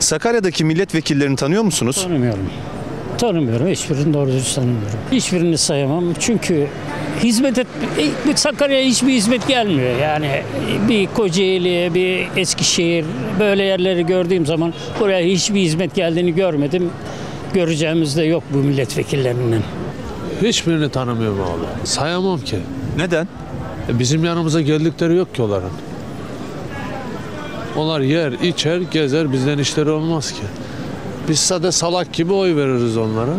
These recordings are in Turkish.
Sakarya'daki milletvekillerini tanıyor musunuz? Tanımıyorum. Tanımıyorum. Hiçbirini doğru düzgün tanımıyorum. Hiçbirini sayamam. Çünkü hizmet et, e, Sakarya'ya hiçbir hizmet gelmiyor. Yani bir Kocaeli, bir Eskişehir böyle yerleri gördüğüm zaman buraya hiçbir hizmet geldiğini görmedim. Göreceğimiz de yok bu milletvekillerinden. Hiçbirini tanımıyorum abi. Sayamam ki. Neden? E, Bizim yanımıza geldikleri yok ki onların. Onlar yer, içer, gezer. Bizden işleri olmaz ki. Biz sade salak gibi oy veririz onlara.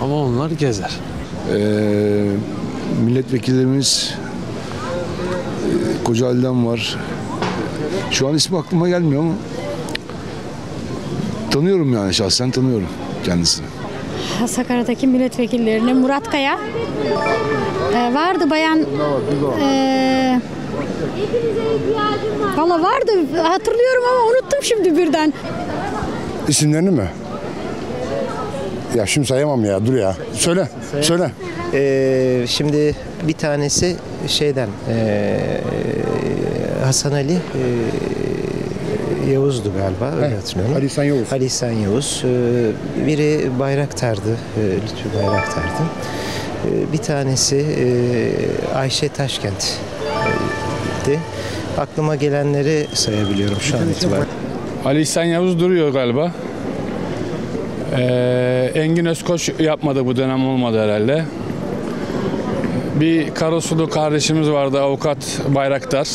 Ama onlar gezer. Ee, milletvekillerimiz e, Kocaeli'den var. Şu an ismi aklıma gelmiyor ama tanıyorum yani şahsen tanıyorum kendisini. Sakarya'daki milletvekillerini Murat Kaya Ee, vardı bayan ee, Valla vardı hatırlıyorum ama unuttum şimdi birden. İsimlerini mi? Ya şimdi sayamam ya dur ya. Söyle. Söyle. Ee, şimdi bir tanesi şeyden ee, Hasan Ali ee, Yavuz'du galiba öyle hatırlıyorum. Ali İhsan Yavuz. Ali İhsan Yavuz. Ee, biri Bayraktar'dı. ee, Lütfü Bayraktar'dı. Ee, bir tanesi ee, Ayşe Taşkent ee, Aklıma gelenleri sayabiliyorum şu an itibaren. Ali İhsan Yavuz duruyor galiba. Ee, Engin Özkoç yapmadı bu dönem olmadı herhalde. Bir Karosulu kardeşimiz vardı avukat Bayraktar.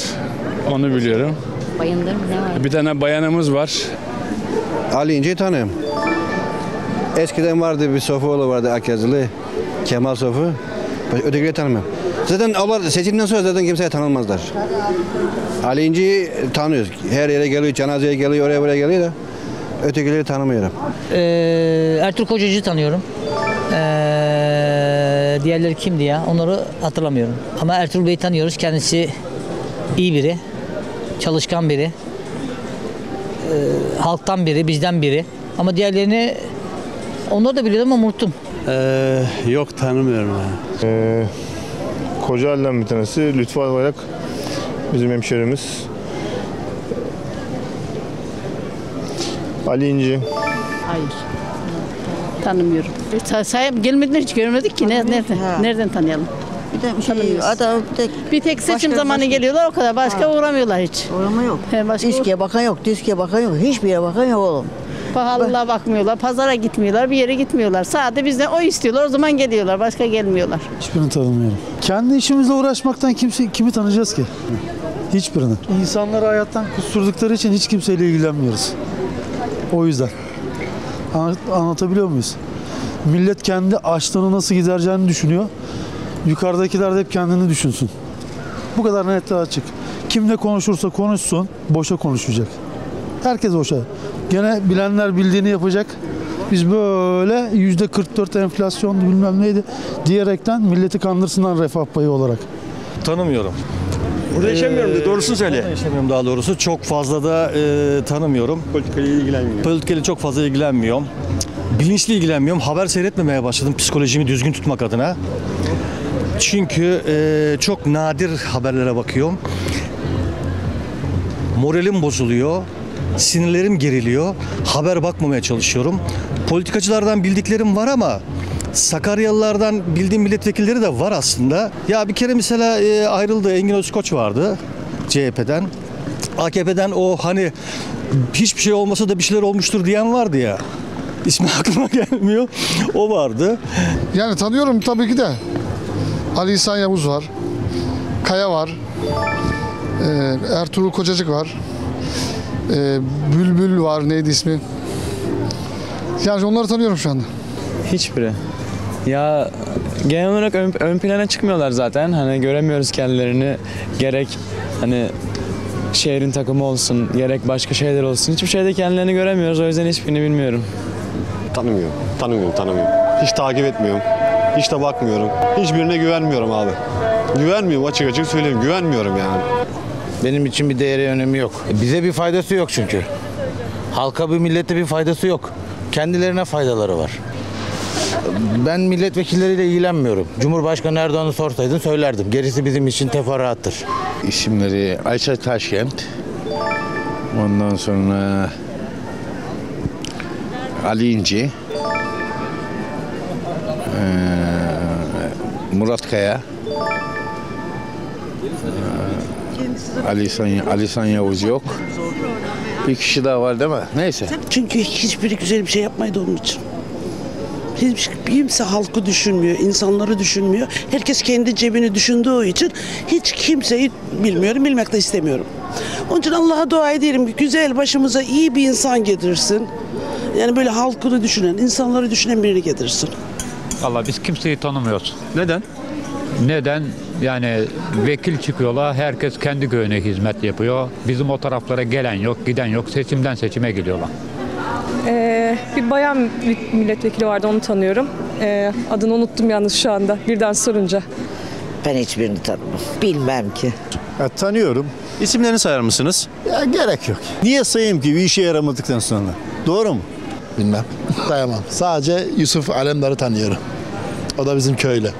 Onu biliyorum. Bayındır mı ne var? Bir tane bayanımız var. Ali İnce'yi tanıyorum. Eskiden vardı bir Sofuoğlu vardı Akyazılı. Kemal Sofu. Ötekileri tanımıyorum. Zaten onlar seçimden sonra zaten kimseye tanınmazlar. Ali İnci'yi tanıyoruz. Her yere geliyor, cenazeye geliyor, oraya buraya geliyor da. Ötekileri tanımıyorum. Ee, Ertuğrul Kocacı'yı tanıyorum. Ee, diğerleri kimdi ya? Onları hatırlamıyorum. Ama Ertuğrul Bey'i tanıyoruz. Kendisi iyi biri. Çalışkan biri. Ee, halktan biri, bizden biri. Ama diğerlerini onları da biliyordum ama unuttum. yok tanımıyorum. Ee, Kocaeli'den bir tanesi Lütfü Bayrak bizim hemşerimiz. Ali İnci. Hayır. Tanımıyorum. Say gelmediler hiç görmedik ki. Ne, nereden, nereden tanıyalım? Bir de Tanımıyoruz. adam bir tek Bir tek seçim Başka- zamanı başka- geliyorlar o kadar. Başka uğramıyorlar hiç. uğrama yok. He, başka Diskiye bakan yok, diskiye bakan yok. Hiçbir yere bakan yok oğlum. Pahalılığa bakmıyorlar. Pazara gitmiyorlar. Bir yere gitmiyorlar. Sadece bizden o istiyorlar. O zaman geliyorlar. Başka gelmiyorlar. Hiçbirini tanımıyorum. Kendi işimizle uğraşmaktan kimse kimi tanıyacağız ki? Hiçbirini. İnsanları hayattan kusturdukları için hiç kimseyle ilgilenmiyoruz. O yüzden. Anlat- Anlatabiliyor muyuz? Millet kendi açlığını nasıl gidereceğini düşünüyor. Yukarıdakiler de hep kendini düşünsün. Bu kadar net ve açık. Kimle konuşursa konuşsun, boşa konuşacak. Herkes boşa. Gene bilenler bildiğini yapacak. Biz böyle yüzde 44 enflasyon bilmem neydi diyerekten milleti kandırsınlar refah payı olarak. Tanımıyorum. Burada yaşamıyorum de doğrusunu söyle. Yaşamıyorum daha doğrusu. Çok fazla da e, tanımıyorum. Politikayla ilgilenmiyor. Politikayla çok fazla ilgilenmiyorum. Bilinçli ilgilenmiyorum. Haber seyretmemeye başladım psikolojimi düzgün tutmak adına. Çünkü e, çok nadir haberlere bakıyorum. Moralim bozuluyor. Sinirlerim geriliyor. Haber bakmamaya çalışıyorum. Politikacılardan bildiklerim var ama Sakaryalılardan bildiğim milletvekilleri de var aslında. Ya bir kere mesela e, ayrıldı Engin Özkoç vardı CHP'den. AKP'den o hani hiçbir şey olmasa da bir şeyler olmuştur diyen vardı ya. İsmi aklıma gelmiyor. O vardı. Yani tanıyorum tabii ki de. Ali İhsan Yavuz var. Kaya var. Ee, Ertuğrul Kocacık var. Ee, Bülbül var neydi ismi? Yani onları tanıyorum şu anda. Hiçbiri. Ya genel olarak ön, ön plana çıkmıyorlar zaten. Hani göremiyoruz kendilerini. Gerek hani şehrin takımı olsun, gerek başka şeyler olsun. Hiçbir şeyde kendilerini göremiyoruz. O yüzden hiçbirini bilmiyorum. Tanımıyorum. Tanımıyorum, tanımıyorum. Hiç takip etmiyorum. Hiç de bakmıyorum. Hiçbirine güvenmiyorum abi. Güvenmiyorum açık açık söyleyeyim. Güvenmiyorum yani. Benim için bir değeri önemi yok. Bize bir faydası yok çünkü. Halka bir millete bir faydası yok. Kendilerine faydaları var. Ben milletvekilleriyle ilgilenmiyorum. Cumhurbaşkanı Erdoğan'ı sorsaydın söylerdim. Gerisi bizim için teferruattır. İsimleri Ayşe Taşkent. Ondan sonra Ali İnci, ee, Murat Kaya, ee, Ali San, Ali San Yavuz yok. Bir kişi daha var değil mi? Neyse. Çünkü hiçbiri güzel bir şey yapmaydı onun için. Hiç kimse halkı düşünmüyor, insanları düşünmüyor. Herkes kendi cebini düşündüğü için hiç kimseyi bilmiyorum, bilmek de istemiyorum. Onun için Allah'a dua ederim ki güzel başımıza iyi bir insan getirsin. Yani böyle halkını düşünen, insanları düşünen birini getirsin. Valla biz kimseyi tanımıyoruz. Neden? Neden? Yani vekil çıkıyorlar, herkes kendi köyüne hizmet yapıyor. Bizim o taraflara gelen yok, giden yok, seçimden seçime gidiyorlar. Ee, bir bayan milletvekili vardı onu tanıyorum. Ee, adını unuttum yalnız şu anda birden sorunca. Ben hiçbirini tanımam. Bilmem ki. tanıyorum. İsimlerini sayar mısınız? Ya gerek yok. Niye sayayım ki bir işe yaramadıktan sonra? Doğru mu? Bilmem. Dayamam. Sadece Yusuf Alemdar'ı tanıyorum. O da bizim köylü.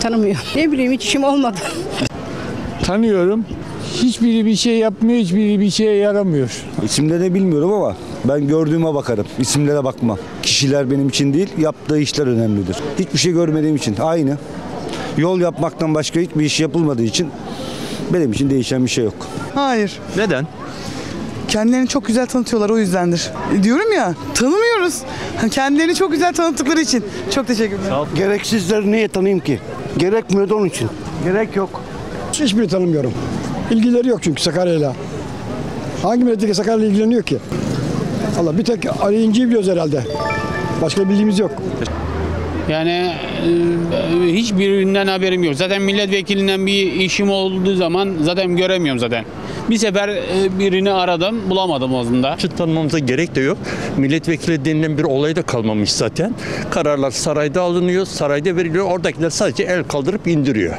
Tanımıyorum. Ne bileyim hiç işim olmadı. Tanıyorum. Hiçbiri bir şey yapmıyor, hiçbiri bir şeye yaramıyor. İsimlerini bilmiyorum ama ben gördüğüme bakarım. İsimlere bakmam. Kişiler benim için değil, yaptığı işler önemlidir. Hiçbir şey görmediğim için aynı. Yol yapmaktan başka hiçbir iş yapılmadığı için benim için değişen bir şey yok. Hayır. Neden? Kendilerini çok güzel tanıtıyorlar o yüzdendir. Diyorum ya tanımıyoruz. Kendilerini çok güzel tanıttıkları için. Çok teşekkürler. Gereksizleri niye tanıyayım ki? Gerekmiyordu onun için. Gerek yok. Hiçbirini tanımıyorum. İlgileri yok çünkü Sakarya'yla. Hangi milletvekili Sakarya'yla ilgileniyor ki? Allah bir tek Ali İnci'yi biliyoruz herhalde. Başka bildiğimiz yok. Yani e, hiçbirinden haberim yok. Zaten milletvekilinden bir işim olduğu zaman zaten göremiyorum zaten. Bir sefer e, birini aradım, bulamadım aslında. tanımamıza gerek de yok. Milletvekili denilen bir olay da kalmamış zaten. Kararlar sarayda alınıyor, sarayda veriliyor. Oradakiler sadece el kaldırıp indiriyor.